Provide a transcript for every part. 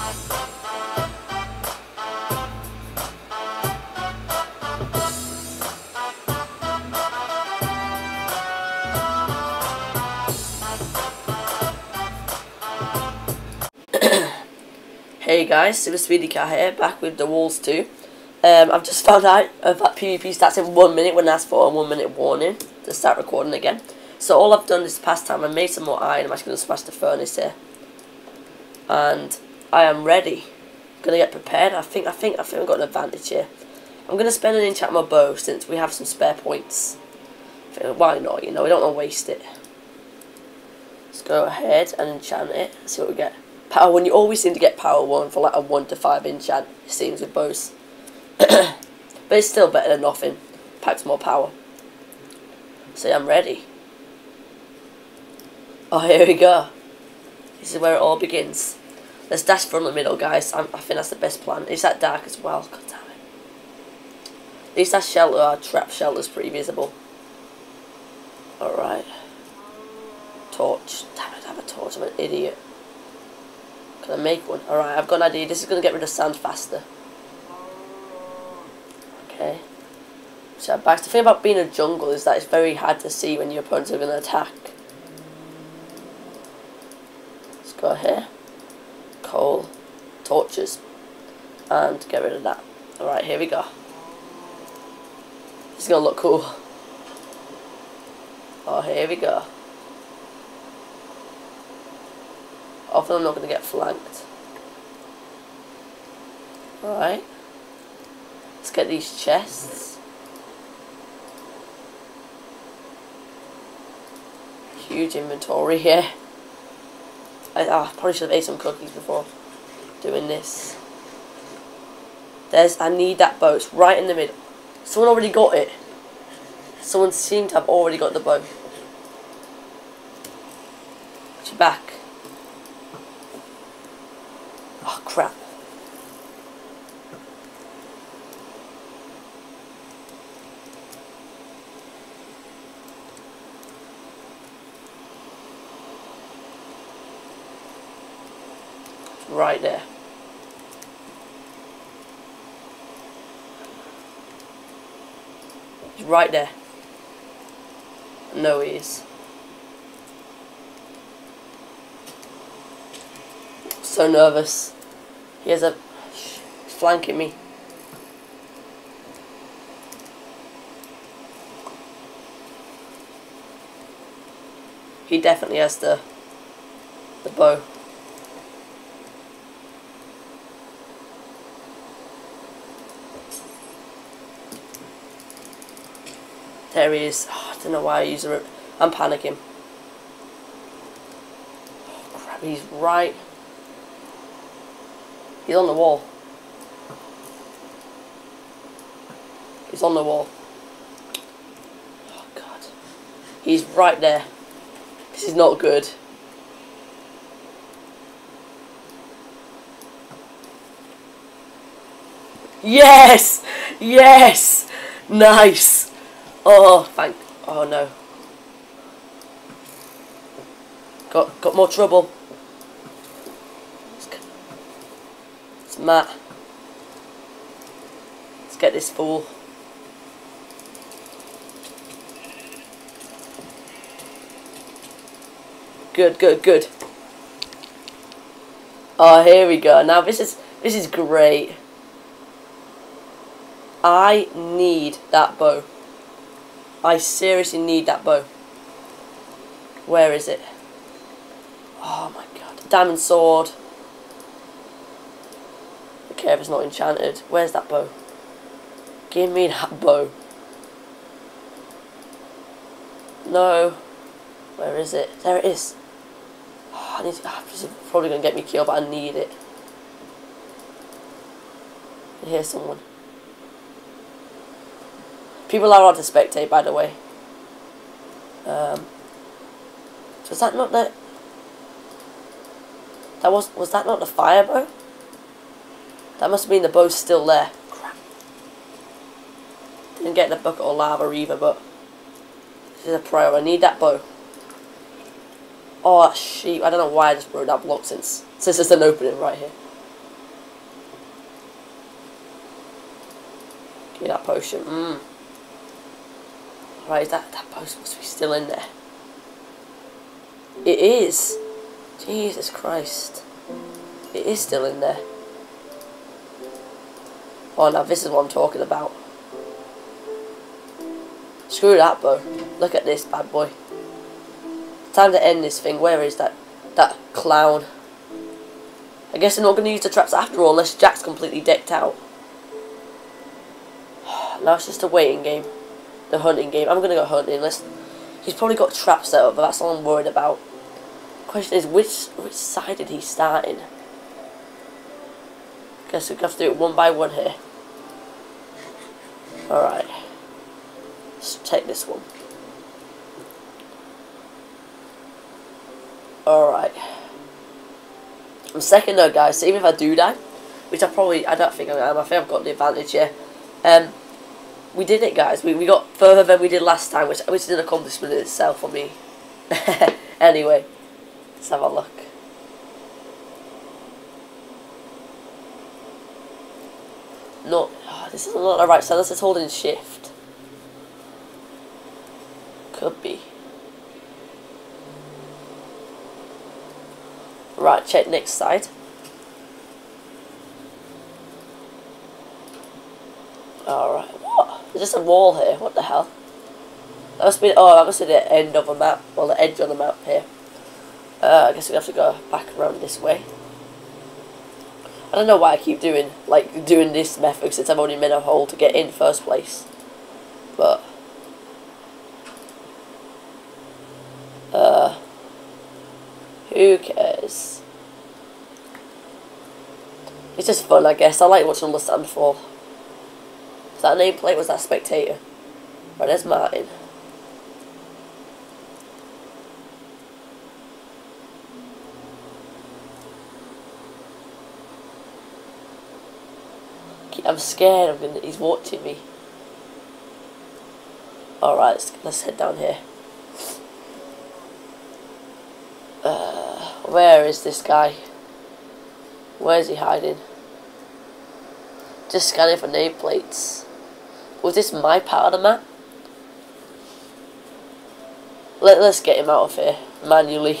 Hey guys, Super Speedy Car here, back with the Walls 2. Um, I've just found out that PvP starts in one minute when asked for a one minute warning to start recording again. So all I've done this past time, I made some more iron, I'm actually going to smash the furnace here. And I am ready. Gonna get prepared, I think, I think, I think I've got an advantage here. I'm to spend an enchant my bow since we have some spare points. Why not, you know, we don't want to waste it. Let's go ahead and enchant it, see what we get. Power 1, you always seem to get power 1 for like a 1 to 5 enchant, it seems, with bows. but it's still better than nothing. Packs more power. So yeah, I'm ready. Oh, here we go. This is where it all begins. Let's dash from the middle, guys. I'm, i think that's the best plan. It's that dark as well. God damn it. At least that shelter, our trap shelter's pretty visible. Alright. Torch. Damn it, I have a torch. I'm an idiot. Can I make one? Alright, I've got an idea. This is going to get rid of sand faster. Okay. So back. The thing about being a jungle is that it's very hard to see when your opponents are going to attack. Let's go here. Coal. Torches. And um, get rid of that. Alright, here we go. This is going to look cool. Oh, here we go. Often I'm not going to get flanked. Alright. Let's get these chests. Huge inventory here. I oh, probably should have ate some cookies before doing this. There's, I need that bow. It's right in the middle. Someone already got it. Someone seemed to have already got the bow. You back. Oh, crap. Right there. Right there. No, is. So nervous. He has a flanking me. He definitely has the the bow. There he is. Oh, I don't know why I use it. I'm panicking. Oh, crap, he's right. He's on the wall. He's on the wall. Oh, God. He's right there. This is not good. Yes! Yes! Nice! Oh, thank... Oh, no. Got, got more trouble. It's Matt. Let's get this fool. Good, good, good. Oh, here we go. Now this is this is great. I need that bow. I seriously need that bow. Where is it? Oh my god. Diamond sword. Okay, if it's not enchanted. Where's that bow? Give me that bow. No. Where is it? There it is. Oh, I need to, oh, this is probably going to get me killed, but I need it. I hear someone. People are allowed to spectate, by the way. Um, was that not the... That was... Was that not the fire bow? That must mean the bow's still there. Crap. Didn't get the bucket or lava either, but... This is a priority. I need that bow. Oh, sheep. I don't know why I just broke that block since... Since there's an opening right here. Give me that potion. Mmm. Right, that, that potion must be still in there. It is. Jesus Christ. It is still in there. Oh, now this is what I'm talking about. Screw that, bro. Look at this bad boy. Time to end this thing. Where is that that clown? I guess I'm not going to use the traps after all, unless Jack's completely decked out. now it's just a waiting game. The hunting game. I'm going to go hunting, unless... He's probably got traps set up, but that's all I'm worried about. Question is, which which side did he start in? Guess we have to do it one by one here. Alright. Let's take this one. Alright. I'm second though, guys, so even if I do die, which I probably, I don't think I am, I think I've got the advantage here. Um, we did it, guys. We, we got further than we did last time, which, which is an accomplishment in itself for me. anyway. Let's have a look. No, oh, ah, this is not the right side. This is holding shift. Could be. Right, check next side. Alright, what? Just a wall here. What the hell? That must be, oh, that must be the end of a map. Well, the edge of the map here. Uh, I guess we have to go back around this way. I don't know why I keep doing like doing this method since I've only made a hole to get in first place. But uh who cares? It's just fun I guess. I like watching them stand fall. Is that nameplate was that spectator? Right, there's Martin. I'm scared. I'm gonna. He's watching me. All right, let's, let's head down here. Uh, where is this guy? Where is he hiding? Just scanning for nameplates. Was this my part of the map? Let, let's get him out of here, manually.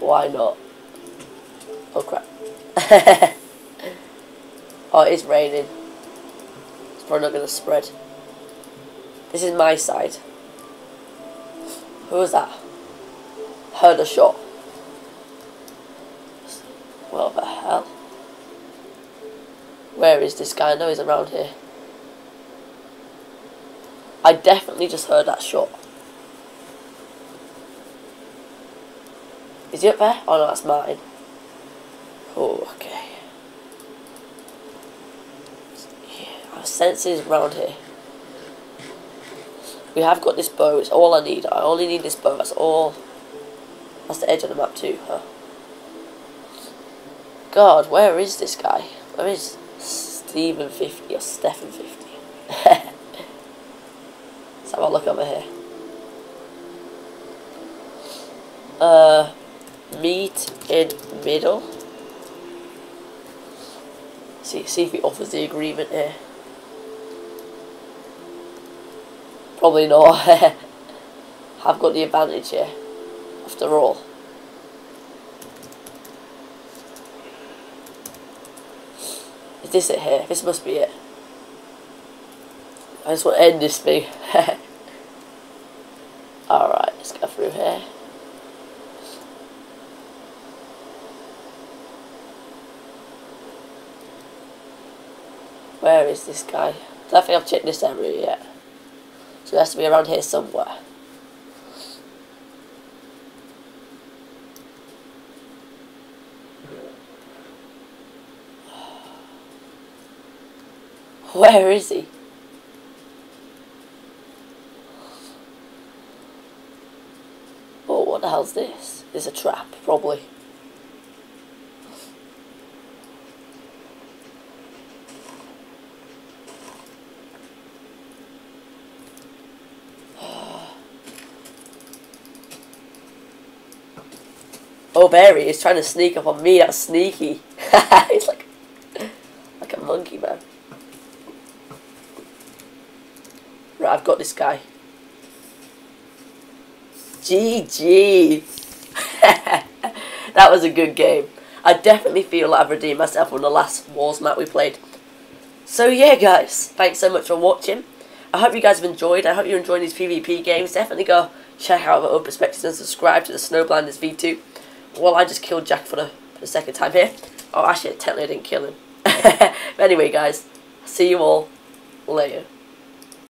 Why not? Oh crap. oh, it is raining. It's probably not going to spread. This is my side. Who was that? Heard a shot. What the hell? Where is this guy? I know he's around here. I definitely just heard that shot. Is he up there? Oh no, that's Martin. Oh, okay. Yeah, our senses around here. We have got this bow, it's all I need. I only need this bow, that's all. That's the edge of the map too, huh? God, where is this guy? Where is Stephen 50 or Stephen 50? Let's have a look over here. Uh, meet in middle. See, see if he offers the agreement here. Probably not. I've got the advantage here, after all. Is this it here? This must be it. I just want to end this thing. Alright, let's go through here. Where is this guy? I don't think I've checked this area yet. So it has to be around here somewhere. Where is he? Oh, what the hell's this? It's a trap, probably. Oh, Barry is trying to sneak up on me. That's sneaky. He's like, like a monkey, man. Right, I've got this guy. GG. that was a good game. I definitely feel like I've redeemed myself on the last Walls map we played. So yeah, guys, thanks so much for watching. I hope you guys have enjoyed. I hope you're enjoying these PvP games. Definitely go check out the other perspectives and subscribe to the Snowblinders V2. Well, I just killed Jack for the, for the second time here. Oh, actually, technically I didn't kill him. but anyway, guys, see you all later.